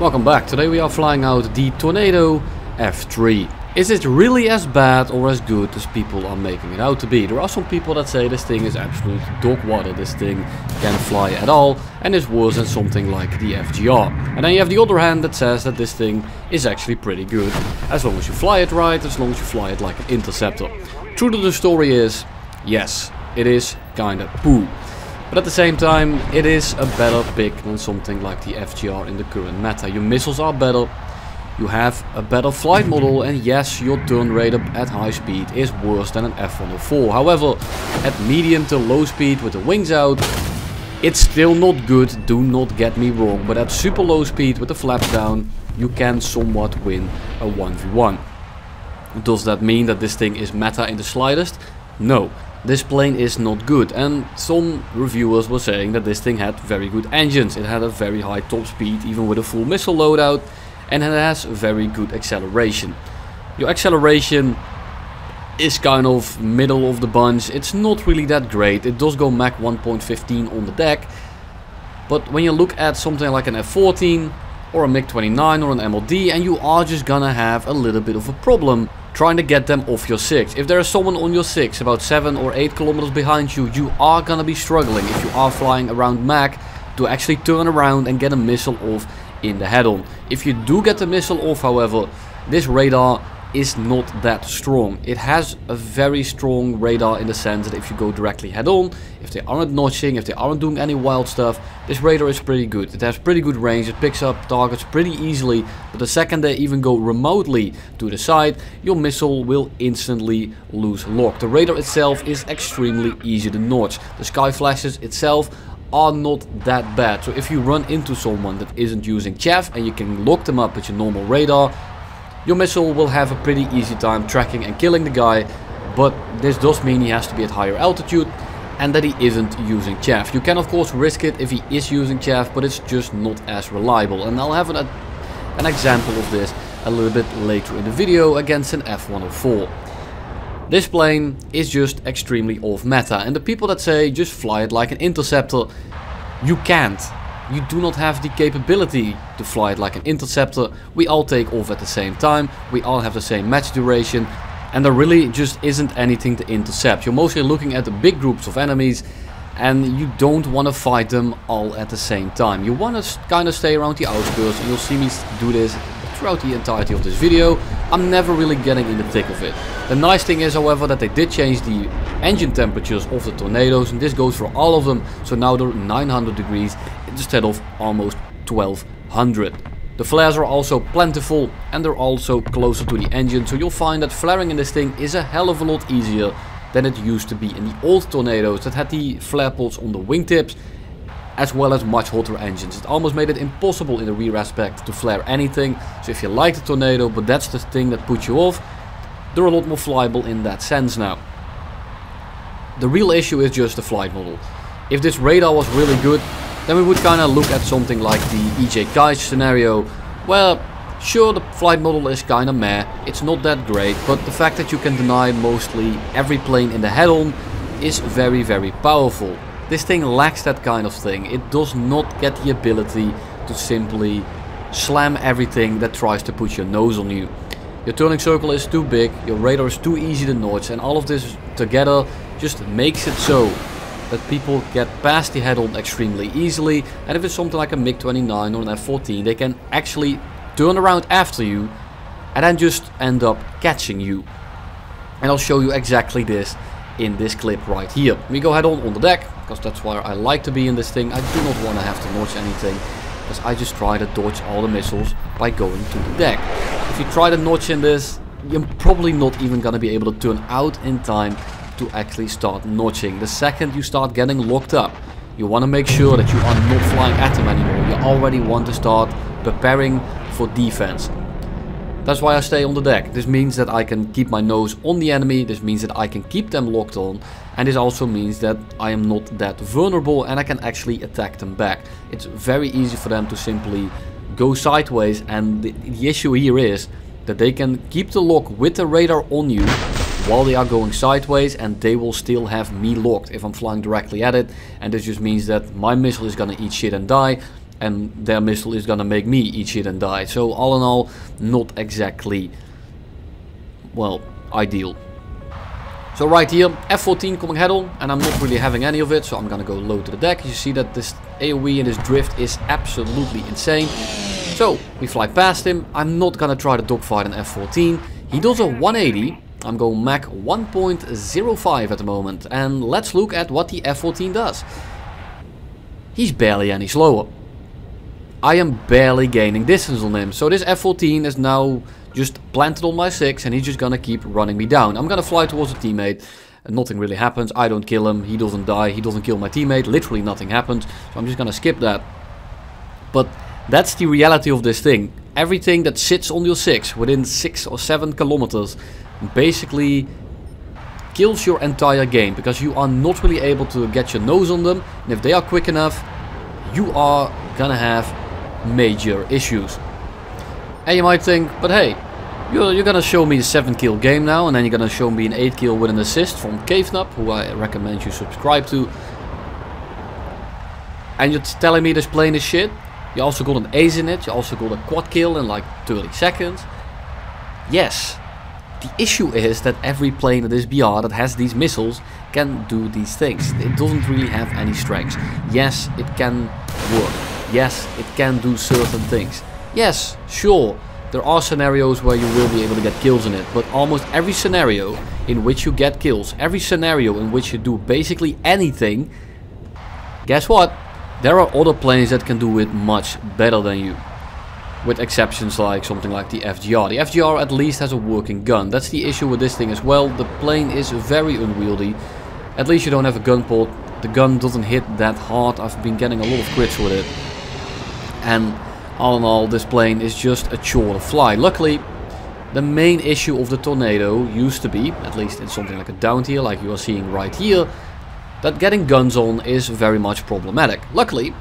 Welcome back. Today we are flying out the Tornado F3. Is it really as bad or as good as people are making it out to be? There are some people that say this thing is absolute dog water, this thing can't fly at all and is worse than something like the FGR. And then you have the other hand that says that this thing is actually pretty good, as long as you fly it right, as long as you fly it like an interceptor. True to the story is, yes, it is kinda poo. But at the same time, it is a better pick than something like the FGR in the current meta. Your missiles are better, you have a better flight model and yes, your turn rate at high speed is worse than an F-104. However, at medium to low speed with the wings out, it's still not good, do not get me wrong, but at super low speed with the flaps down, you can somewhat win a 1v1. Does that mean that this thing is meta in the slightest? No. This plane is not good and some reviewers were saying that this thing had very good engines. It had a very high top speed even with a full missile loadout and it has very good acceleration. Your acceleration is kind of middle of the bunch. It's not really that great. It does go Mach 1.15 on the deck. But when you look at something like an F-14 or a MiG-29 or an MLD and you are just gonna have a little bit of a problem trying to get them off your 6. If there is someone on your 6 about 7 or 8 kilometers behind you, you are gonna be struggling if you are flying around Mach to actually turn around and get a missile off in the head-on. If you do get the missile off, however, this radar is not that strong. It has a very strong radar in the sense that if you go directly head on, if they aren't notching, if they aren't doing any wild stuff, this radar is pretty good. It has pretty good range, it picks up targets pretty easily, but the second they even go remotely to the side, your missile will instantly lose lock. The radar itself is extremely easy to notch. The Skyflashes itself are not that bad. So if you run into someone that isn't using chaff and you can lock them up with your normal radar, your missile will have a pretty easy time tracking and killing the guy, but this does mean he has to be at higher altitude and that he isn't using chaff. You can of course risk it if he is using chaff, but it's just not as reliable. And I'll have an, an example of this a little bit later in the video against an F-104. This plane is just extremely off meta and the people that say just fly it like an interceptor, you can't. You do not have the capability to fly it like an interceptor. We all take off at the same time. We all have the same match duration. And there really just isn't anything to intercept. You're mostly looking at the big groups of enemies and you don't want to fight them all at the same time. You want to kind of stay around the outskirts and you'll see me do this throughout the entirety of this video. I'm never really getting in the thick of it. The nice thing is however that they did change the engine temperatures of the tornadoes and this goes for all of them. So now they're 900 degrees instead of almost 1200. The flares are also plentiful and they're also closer to the engine so you'll find that flaring in this thing is a hell of a lot easier than it used to be in the old tornadoes that had the flare pods on the wingtips as well as much hotter engines. It almost made it impossible in the rear aspect to flare anything. So if you like the tornado but that's the thing that puts you off, they're a lot more flyable in that sense now. The real issue is just the flight model. If this radar was really good, then we would kinda look at something like the EJ Kai's scenario. Well, sure the flight model is kinda meh, it's not that great, but the fact that you can deny mostly every plane in the head-on is very very powerful. This thing lacks that kind of thing. It does not get the ability to simply slam everything that tries to put your nose on you. Your turning circle is too big, your radar is too easy to notch and all of this together just makes it so that people get past the head-on extremely easily and if it's something like a MiG-29 or an F-14 they can actually turn around after you and then just end up catching you. And I'll show you exactly this in this clip right here. We go head on on the deck, because that's where I like to be in this thing. I do not want to have to notch anything, because I just try to dodge all the missiles by going to the deck. If you try to notch in this, you're probably not even going to be able to turn out in time to actually start notching. The second you start getting locked up, you want to make sure that you are not flying at them anymore. You already want to start preparing for defense. That's why I stay on the deck. This means that I can keep my nose on the enemy. This means that I can keep them locked on. And this also means that I am not that vulnerable and I can actually attack them back. It's very easy for them to simply go sideways. And the, the issue here is that they can keep the lock with the radar on you while they are going sideways and they will still have me locked if I'm flying directly at it and this just means that my missile is gonna eat shit and die and their missile is gonna make me eat shit and die. So all in all, not exactly, well, ideal. So right here, F-14 coming head on, and I'm not really having any of it, so I'm gonna go low to the deck. You see that this AoE and this drift is absolutely insane. So, we fly past him. I'm not gonna try the dogfight in F-14. He does a 180. I'm going Mach 1.05 at the moment. And let's look at what the F-14 does. He's barely any slower. I am barely gaining distance on him. So this F-14 is now just planted on my 6 and he's just gonna keep running me down. I'm gonna fly towards a teammate. And nothing really happens. I don't kill him. He doesn't die. He doesn't kill my teammate. Literally nothing happens. So I'm just gonna skip that. But that's the reality of this thing. Everything that sits on your 6 within 6 or 7 kilometers basically kills your entire game because you are not really able to get your nose on them and if they are quick enough you are gonna have major issues. And you might think, but hey, you're, you're gonna show me a 7 kill game now and then you're gonna show me an 8 kill with an assist from Cavenub, who I recommend you subscribe to. And you're telling me this plane is shit? You also got an ace in it, you also got a quad kill in like 30 seconds. Yes, the issue is that every plane that is BR that has these missiles can do these things. It doesn't really have any strengths. Yes, it can work. Yes, it can do certain things. Yes, sure, there are scenarios where you will be able to get kills in it, but almost every scenario in which you get kills, every scenario in which you do basically anything, guess what? There are other planes that can do it much better than you. With exceptions like something like the FGR. The FGR at least has a working gun. That's the issue with this thing as well. The plane is very unwieldy. At least you don't have a gun port. The gun doesn't hit that hard. I've been getting a lot of crits with it. And all in all, this plane is just a chore to fly. Luckily, the main issue of the Tornado used to be, at least in something like a down tier like you are seeing right here, that getting guns on is very much problematic. Luckily,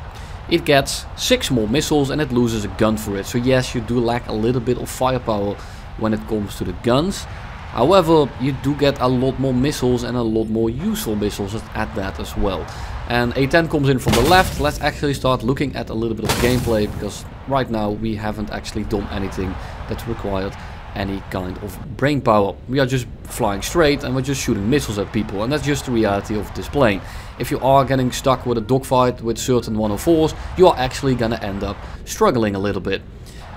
it gets 6 more missiles and it loses a gun for it. So yes, you do lack a little bit of firepower when it comes to the guns. However, you do get a lot more missiles and a lot more useful missiles at that as well. And A10 comes in from the left. Let's actually start looking at a little bit of gameplay because right now we haven't actually done anything that's required any kind of brain power. We are just flying straight and we're just shooting missiles at people and that's just the reality of this plane. If you are getting stuck with a dogfight with certain 104s, you are actually gonna end up struggling a little bit.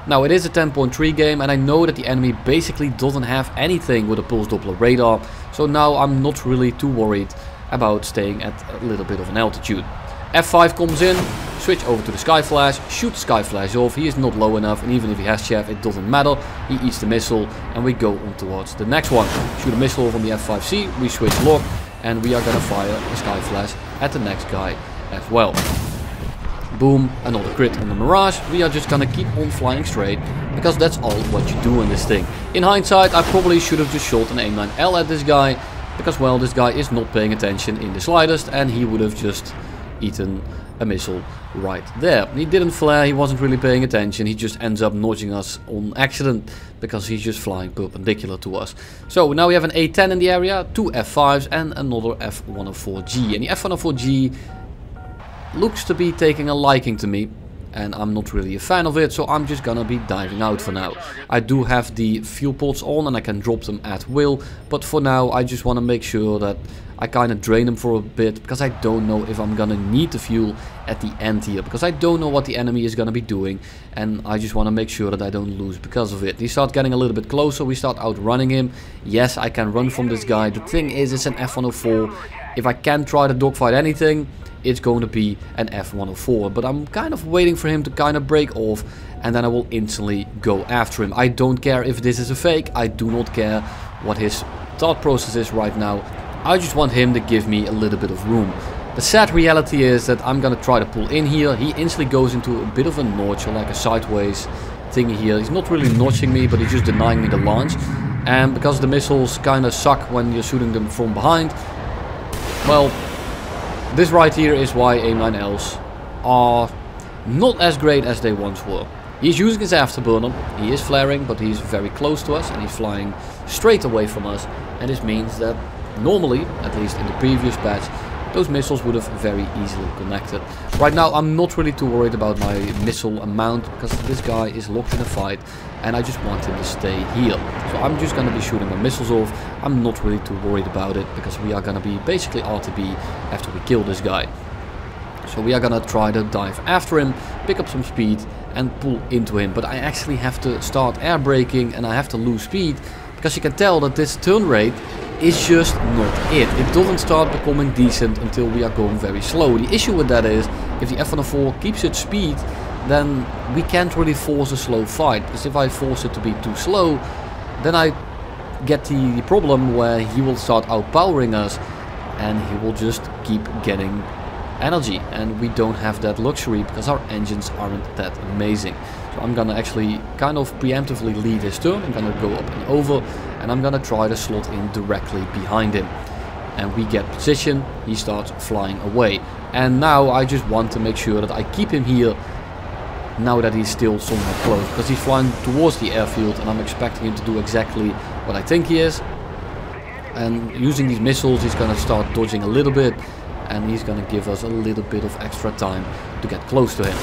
Now it is a 10.3 game and I know that the enemy basically doesn't have anything with a pulse Doppler radar, so now I'm not really too worried about staying at a little bit of an altitude. F5 comes in, switch over to the Sky Flash, shoot Sky Flash off, he is not low enough and even if he has Chaff it doesn't matter, he eats the missile and we go on towards the next one. Shoot a missile from the F5C, we switch lock and we are gonna fire a Sky Flash at the next guy as well. Boom, another crit on the Mirage, we are just gonna keep on flying straight because that's all what you do in this thing. In hindsight I probably should have just shot an A9L at this guy because well this guy is not paying attention in the slightest and he would have just eaten a missile right there. He didn't flare, he wasn't really paying attention, he just ends up notching us on accident because he's just flying perpendicular to us. So now we have an A10 in the area, two F5s and another F104G. And the F104G looks to be taking a liking to me and I'm not really a fan of it, so I'm just gonna be diving out for now. I do have the fuel pods on and I can drop them at will, but for now I just want to make sure that I kind of drain them for a bit, because I don't know if I'm gonna need the fuel at the end here, because I don't know what the enemy is gonna be doing, and I just want to make sure that I don't lose because of it. He starts getting a little bit closer, we start outrunning him. Yes, I can run from this guy. The thing is, it's an F-104. If I can try to dogfight anything, it's going to be an F104. But I'm kind of waiting for him to kind of break off and then I will instantly go after him. I don't care if this is a fake. I do not care what his thought process is right now. I just want him to give me a little bit of room. The sad reality is that I'm gonna try to pull in here. He instantly goes into a bit of a notch or like a sideways thingy here. He's not really notching me, but he's just denying me the launch. And because the missiles kind of suck when you're shooting them from behind, well, this right here is why A9Ls are not as great as they once were. He's using his afterburner, he is flaring, but he's very close to us and he's flying straight away from us. And this means that normally, at least in the previous patch, those missiles would have very easily connected. Right now I'm not really too worried about my missile amount because this guy is locked in a fight and I just want him to stay here. So I'm just going to be shooting my missiles off. I'm not really too worried about it because we are going to be basically RTB after we kill this guy. So we are gonna try to dive after him, pick up some speed and pull into him. But I actually have to start air braking and I have to lose speed because you can tell that this turn rate is just not it. It doesn't start becoming decent until we are going very slow. The issue with that is if the F-104 keeps its speed then we can't really force a slow fight. Because if I force it to be too slow then I get the, the problem where he will start outpowering us and he will just keep getting energy and we don't have that luxury because our engines aren't that amazing. So I'm gonna actually kind of preemptively lead his turn, I'm gonna go up and over and I'm gonna try to slot in directly behind him. And we get position, he starts flying away. And now I just want to make sure that I keep him here now that he's still somewhat close. Because he's flying towards the airfield and I'm expecting him to do exactly what I think he is. And using these missiles he's gonna start dodging a little bit and he's gonna give us a little bit of extra time to get close to him.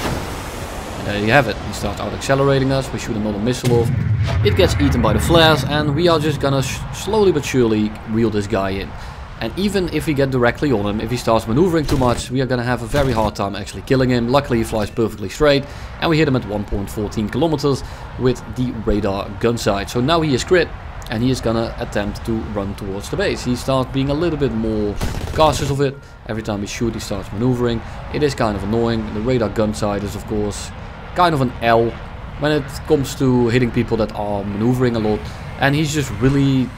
And there you have it, he starts out accelerating us, we shoot another missile off, it gets eaten by the flares and we are just gonna slowly but surely reel this guy in. And even if we get directly on him, if he starts maneuvering too much, we are gonna have a very hard time actually killing him. Luckily he flies perfectly straight and we hit him at 1.14 kilometers with the radar gun sight. So now he is crit and he is gonna attempt to run towards the base. He starts being a little bit more cautious of it. Every time we shoot he starts maneuvering. It is kind of annoying. The radar gun sight is of course kind of an L when it comes to hitting people that are maneuvering a lot. And he's just really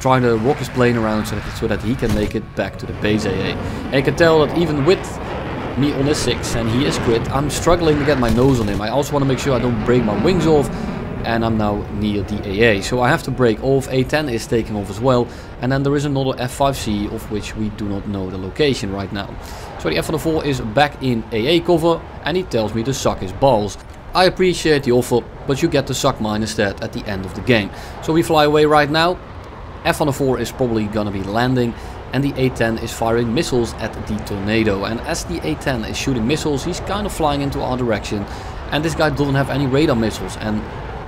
trying to walk his plane around so that, so that he can make it back to the base AA. And you can tell that even with me on a 6 and he is crit, I'm struggling to get my nose on him. I also want to make sure I don't break my wings off and I'm now near the AA. So I have to break off, A10 is taking off as well, and then there is another F5C of which we do not know the location right now. So the F-104 is back in AA cover and he tells me to suck his balls. I appreciate the offer, but you get to suck mine instead at the end of the game. So we fly away right now. F-104 is probably gonna be landing and the A-10 is firing missiles at the Tornado. And as the A-10 is shooting missiles, he's kind of flying into our direction. And this guy doesn't have any radar missiles and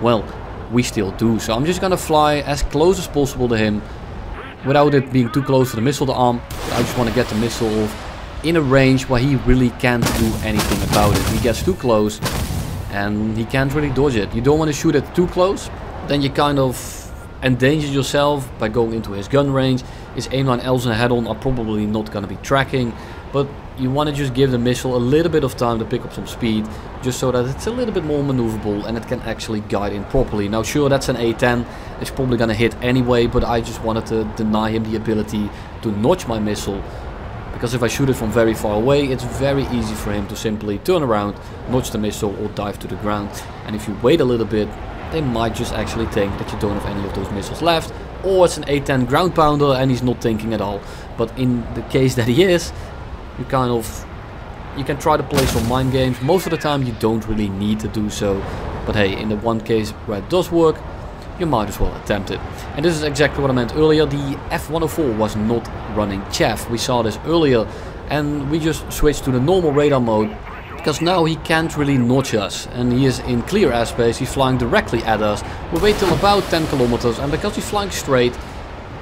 well, we still do. So I'm just gonna fly as close as possible to him without it being too close to the missile to arm. I just want to get the missile in a range where he really can't do anything about it. He gets too close and he can't really dodge it. You don't want to shoot it too close, then you kind of endanger yourself by going into his gun range. His AIM-9L's and head-on are probably not going to be tracking, but you want to just give the missile a little bit of time to pick up some speed, just so that it's a little bit more maneuverable and it can actually guide in properly. Now sure, that's an A-10, it's probably going to hit anyway, but I just wanted to deny him the ability to notch my missile, because if I shoot it from very far away, it's very easy for him to simply turn around, notch the missile or dive to the ground. And if you wait a little bit, they might just actually think that you don't have any of those missiles left, or it's an A-10 ground pounder and he's not thinking at all. But in the case that he is, you kind of you can try to play some mind games. Most of the time you don't really need to do so. But hey, in the one case where it does work, you might as well attempt it. And this is exactly what I meant earlier. The F-104 was not running chaff. We saw this earlier and we just switched to the normal radar mode because now he can't really notch us and he is in clear airspace, he's flying directly at us. We wait till about 10 kilometers and because he's flying straight,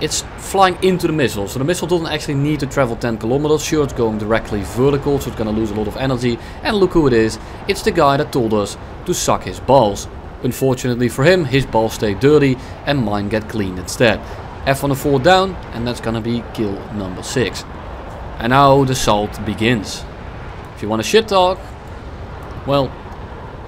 it's flying into the missile. So the missile doesn't actually need to travel 10 kilometers. Sure, it's going directly vertical, so it's going to lose a lot of energy. And look who it is. It's the guy that told us to suck his balls. Unfortunately for him, his balls stay dirty and mine get cleaned instead. F on the 4 down, and that's going to be kill number 6. And now the salt begins. If you want to shit talk, well,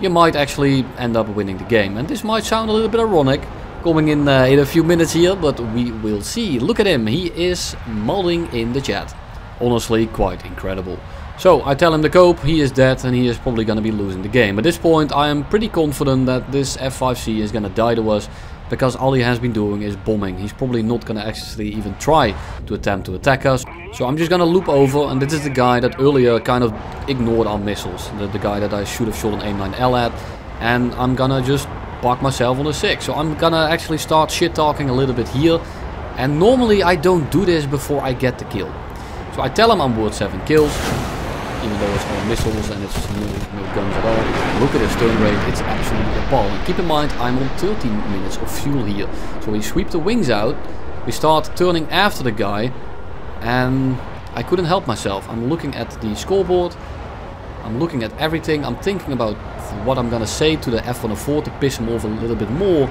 you might actually end up winning the game. And this might sound a little bit ironic, coming in uh, in a few minutes here, but we will see. Look at him, he is modding in the chat. Honestly, quite incredible. So, I tell him the cope, he is dead and he is probably going to be losing the game. At this point, I am pretty confident that this F5C is going to die to us, because all he has been doing is bombing. He's probably not going to actually even try to attempt to attack us. So I'm just going to loop over, and this is the guy that earlier kind of ignored our missiles. The, the guy that I should have shot an aim 9L at. And I'm going to just park myself on a 6. So I'm gonna actually start shit talking a little bit here. And normally I don't do this before I get the kill. So I tell him I'm worth 7 kills, even though it's all missiles and it's no, no guns at all. Look at his turn rate, it's absolutely appalling. Keep in mind, I'm on 13 minutes of fuel here. So we sweep the wings out, we start turning after the guy, and I couldn't help myself. I'm looking at the scoreboard, I'm looking at everything, I'm thinking about what I'm gonna say to the F-104 to piss him off a little bit more.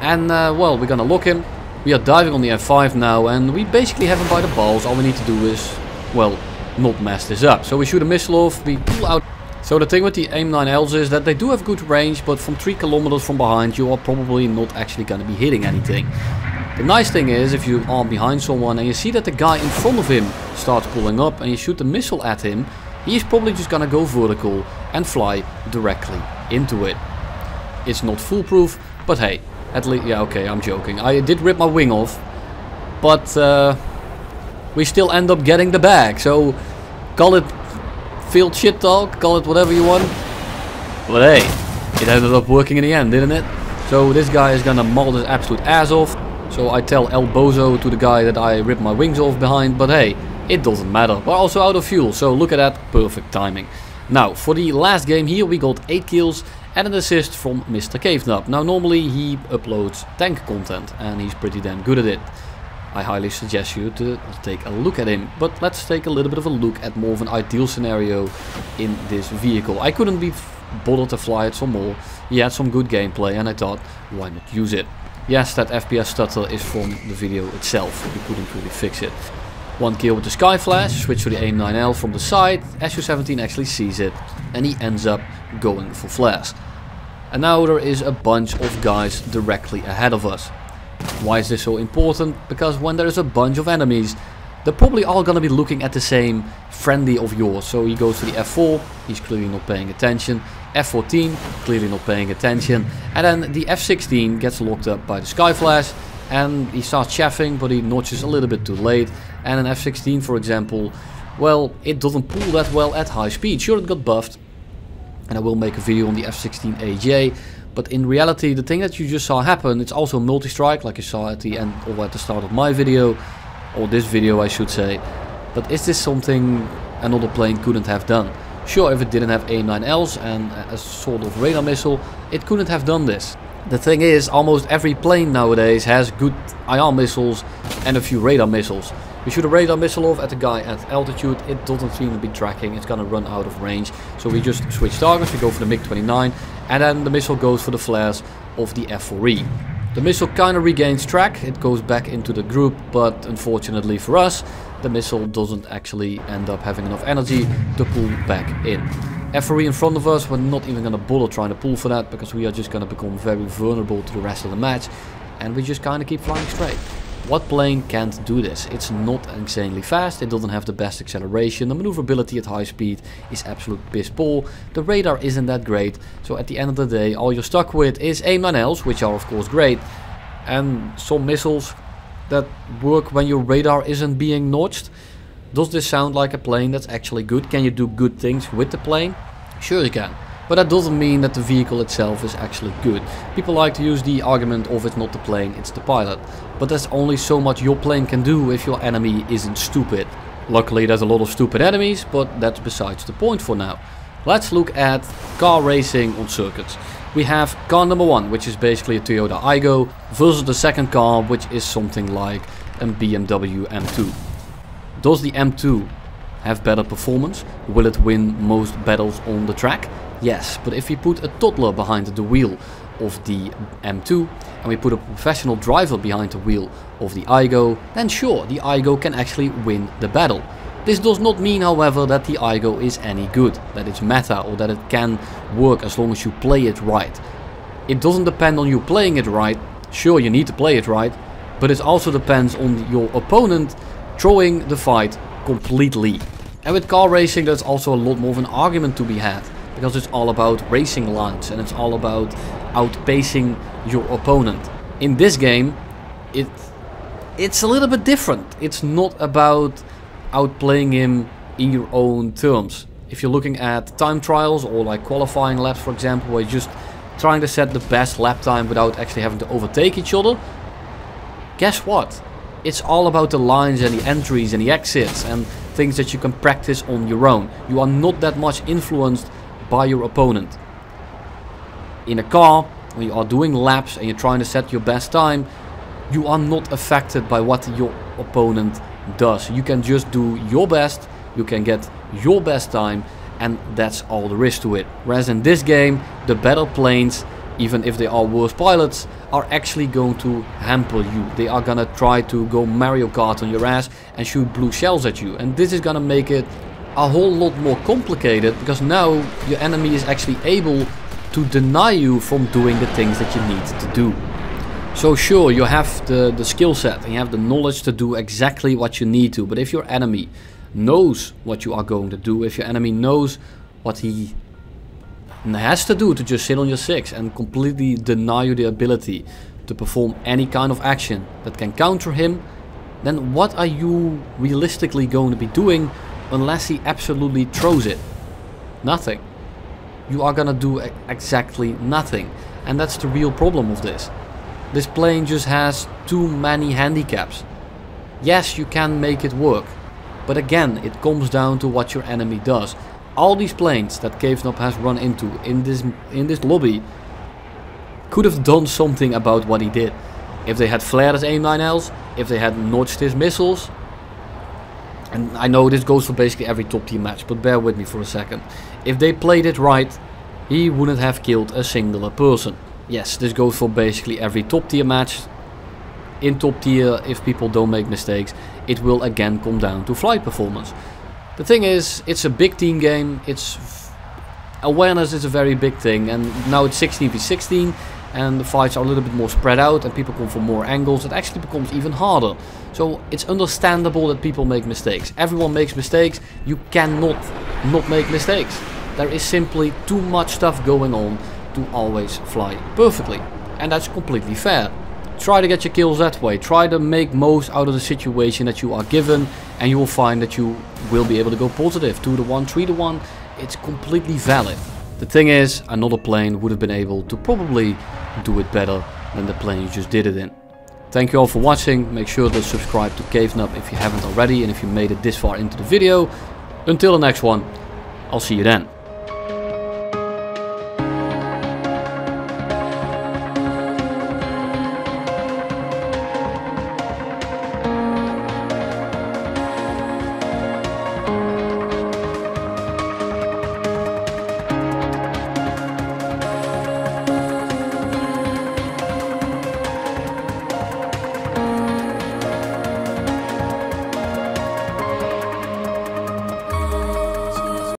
And, uh, well, we're gonna lock him. We are diving on the F5 now, and we basically have him by the balls. All we need to do is, well, not mess this up. So we shoot a missile off, we pull out. So the thing with the AIM-9Ls is that they do have good range, but from 3 kilometers from behind you are probably not actually gonna be hitting anything. The nice thing is, if you are behind someone and you see that the guy in front of him starts pulling up and you shoot a missile at him, he's probably just gonna go vertical and fly directly into it. It's not foolproof, but hey, at least, yeah, okay, I'm joking. I did rip my wing off, but uh, we still end up getting the bag. So, call it field shit talk, call it whatever you want. But hey, it ended up working in the end, didn't it? So this guy is gonna mold his absolute ass off. So I tell El Bozo to the guy that I ripped my wings off behind, but hey, it doesn't matter. We're also out of fuel, so look at that, perfect timing. Now, for the last game here, we got 8 kills and an assist from Mr. Cavenub. Now, normally he uploads tank content, and he's pretty damn good at it. I highly suggest you to take a look at him. But let's take a little bit of a look at more of an ideal scenario in this vehicle. I couldn't be bothered to fly it some more. He had some good gameplay and I thought, why not use it? Yes, that FPS stutter is from the video itself. We couldn't really fix it. One kill with the Sky Flash, switch to the AIM-9L from the side, SU-17 actually sees it and he ends up going for flares. And now there is a bunch of guys directly ahead of us. Why is this so important? Because when there is a bunch of enemies, they're probably all gonna be looking at the same friendly of yours. So he goes to the F4, he's clearly not paying attention. F14, clearly not paying attention. And then the F16 gets locked up by the Skyflash and he starts chaffing, but he notches a little bit too late. And an F16, for example, well, it doesn't pull that well at high speed. Sure, it got buffed, and I will make a video on the F16 AJ, but in reality, the thing that you just saw happen, it's also multi-strike, like you saw at the end or at the start of my video, or this video I should say. But is this something another plane couldn't have done? Sure, if it didn't have AIM-9Ls and a sort of radar missile, it couldn't have done this. The thing is, almost every plane nowadays has good IR missiles and a few radar missiles. We shoot a radar missile off at the guy at altitude, it doesn't seem to be tracking, it's gonna run out of range. So we just switch targets, we go for the MiG-29 and then the missile goes for the flares of the F4E. The missile kinda regains track, it goes back into the group, but unfortunately for us, the missile doesn't actually end up having enough energy to pull back in. F4E in front of us, we're not even gonna bother trying to pull for that because we are just gonna become very vulnerable to the rest of the match and we just kinda keep flying straight. What plane can't do this? It's not insanely fast, it doesn't have the best acceleration, the maneuverability at high speed is absolute piss poor, the radar isn't that great, so at the end of the day all you're stuck with is AIM-9Ls, which are of course great, and some missiles that work when your radar isn't being notched. Does this sound like a plane that's actually good? Can you do good things with the plane? Sure you can. But that doesn't mean that the vehicle itself is actually good. People like to use the argument of it's not the plane, it's the pilot. But there's only so much your plane can do if your enemy isn't stupid. Luckily there's a lot of stupid enemies, but that's besides the point for now. Let's look at car racing on circuits. We have car number one, which is basically a Toyota Aygo, versus the second car, which is something like a BMW M2. Does the M2 have better performance? Will it win most battles on the track? Yes, but if we put a toddler behind the wheel of the M2 and we put a professional driver behind the wheel of the Aygo, then sure, the Aygo can actually win the battle. This does not mean, however, that the Aygo is any good, that it's meta or that it can work as long as you play it right. It doesn't depend on you playing it right, sure you need to play it right, but it also depends on your opponent throwing the fight completely. And with car racing there's also a lot more of an argument to be had because it's all about racing lines and it's all about outpacing your opponent. In this game, it it's a little bit different. It's not about outplaying him in your own terms. If you're looking at time trials or like qualifying laps for example, where you're just trying to set the best lap time without actually having to overtake each other, guess what? It's all about the lines and the entries and the exits and things that you can practice on your own. You are not that much influenced by your opponent. In a car, when you are doing laps and you're trying to set your best time, you are not affected by what your opponent does. You can just do your best, you can get your best time and that's all there is to it. Whereas in this game, the battle planes, even if they are worse pilots, are actually going to hamper you. They are gonna try to go Mario Kart on your ass and shoot blue shells at you. And this is gonna make it a whole lot more complicated because now your enemy is actually able to deny you from doing the things that you need to do. So sure, you have the, the skill set and you have the knowledge to do exactly what you need to, but if your enemy knows what you are going to do, if your enemy knows what he has to do to just sit on your 6 and completely deny you the ability to perform any kind of action that can counter him, then what are you realistically going to be doing unless he absolutely throws it? Nothing. You are gonna do exactly nothing. And that's the real problem of this. This plane just has too many handicaps. Yes, you can make it work, but again, it comes down to what your enemy does. All these planes that Cavenub has run into in this in this lobby could have done something about what he did. If they had flared his AIM-9Ls, if they had notched his missiles, and I know this goes for basically every top tier match, but bear with me for a second. If they played it right, he wouldn't have killed a singular person. Yes, this goes for basically every top tier match. In top tier, if people don't make mistakes, it will again come down to flight performance. The thing is, it's a big team game, it's awareness is a very big thing and now it's 16 v 16 and the fights are a little bit more spread out and people come from more angles, it actually becomes even harder. So it's understandable that people make mistakes. Everyone makes mistakes, you cannot not make mistakes. There is simply too much stuff going on to always fly perfectly. And that's completely fair. Try to get your kills that way. Try to make most out of the situation that you are given and you will find that you will be able to go positive. 2 to 1, 3 to 1, it's completely valid. The thing is, another plane would have been able to probably do it better than the plane you just did it in. Thank you all for watching. Make sure to subscribe to Cavenub if you haven't already and if you made it this far into the video. Until the next one, I'll see you then.